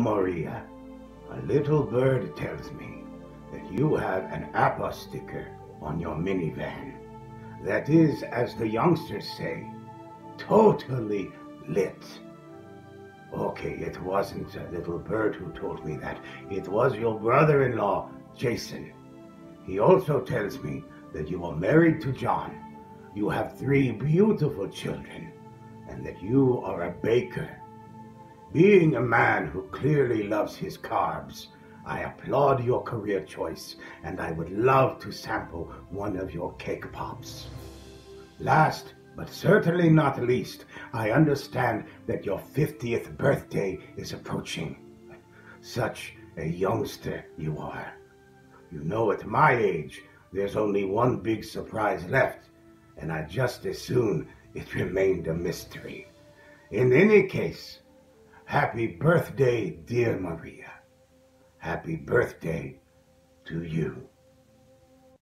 Maria, a little bird tells me that you have an Appa sticker on your minivan. That is, as the youngsters say, totally lit. Okay, it wasn't a little bird who told me that. It was your brother-in-law, Jason. He also tells me that you are married to John. You have three beautiful children, and that you are a baker. Being a man who clearly loves his carbs, I applaud your career choice, and I would love to sample one of your cake pops. Last, but certainly not least, I understand that your 50th birthday is approaching. Such a youngster you are. You know, at my age, there's only one big surprise left, and I'd just as soon it remained a mystery. In any case, happy birthday, dear Maria. Happy birthday to you.